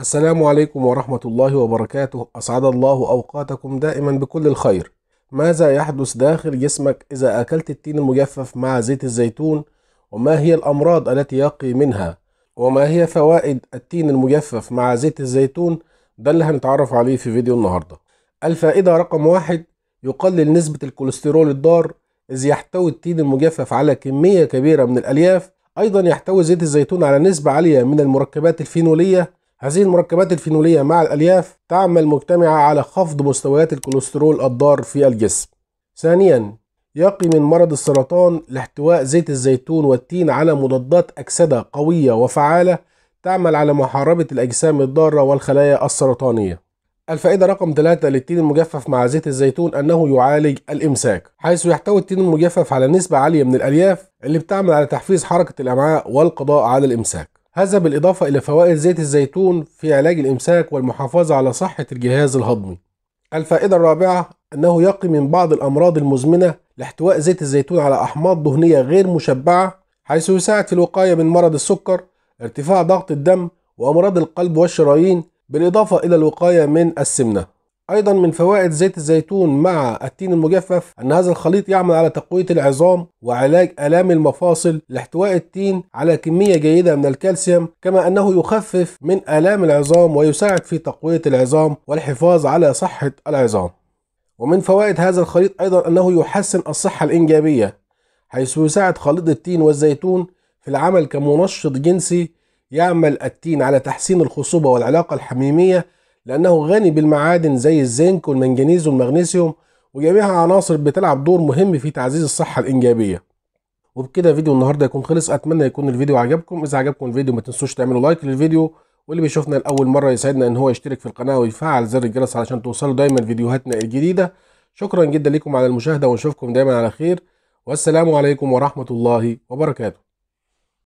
السلام عليكم ورحمة الله وبركاته. أسعد الله أوقاتكم دائما بكل الخير. ماذا يحدث داخل جسمك إذا أكلت التين المجفف مع زيت الزيتون؟ وما هي الأمراض التي يقي منها؟ وما هي فوائد التين المجفف مع زيت الزيتون؟ ده اللي هنتعرف عليه في فيديو النهاردة. الفائدة رقم واحد يقلل نسبة الكوليسترول الضار. إذ يحتوي التين المجفف على كمية كبيرة من الألياف أيضا يحتوي زيت الزيتون على نسبة عالية من المركبات الفينولية. هذه المركبات الفينولية مع الألياف تعمل مجتمعة على خفض مستويات الكوليسترول الضار في الجسم. ثانيا يقي من مرض السرطان لاحتواء زيت الزيتون والتين على مضادات أكسدة قوية وفعالة تعمل على محاربة الأجسام الضارة والخلايا السرطانية. الفائدة رقم 3 للتين المجفف مع زيت الزيتون أنه يعالج الإمساك حيث يحتوي التين المجفف على نسبة عالية من الألياف اللي بتعمل على تحفيز حركة الأمعاء والقضاء على الإمساك. هذا بالإضافة إلى فوائد زيت الزيتون في علاج الإمساك والمحافظة على صحة الجهاز الهضمي. الفائدة الرابعة أنه يقي من بعض الأمراض المزمنة لاحتواء زيت الزيتون على أحماض دهنية غير مشبعة حيث يساعد في الوقاية من مرض السكر، ارتفاع ضغط الدم، وأمراض القلب والشرايين، بالإضافة إلى الوقاية من السمنة. أيضا من فوائد زيت الزيتون مع التين المجفف أن هذا الخليط يعمل على تقوية العظام وعلاج آلام المفاصل لاحتواء التين على كمية جيدة من الكالسيوم كما أنه يخفف من آلام العظام ويساعد في تقوية العظام والحفاظ على صحة العظام. ومن فوائد هذا الخليط أيضا أنه يحسن الصحة الإنجابية حيث يساعد خليط التين والزيتون في العمل كمنشط جنسي يعمل التين على تحسين الخصوبة والعلاقة الحميمية لأنه غني بالمعادن زي الزنك والمنجنيز والمغنيسيوم وجميعها عناصر بتلعب دور مهم في تعزيز الصحة الإنجابية. وبكده فيديو النهارده يكون خلص. أتمنى يكون الفيديو عجبكم. إذا عجبكم الفيديو ما تنسوش تعملوا لايك للفيديو واللي بيشوفنا لأول مرة يسعدنا إن هو يشترك في القناة ويفعل زر الجرس علشان توصلوا دايما فيديوهاتنا الجديدة. شكرا جدا لكم على المشاهدة ونشوفكم دايما على خير. والسلام عليكم ورحمة الله وبركاته.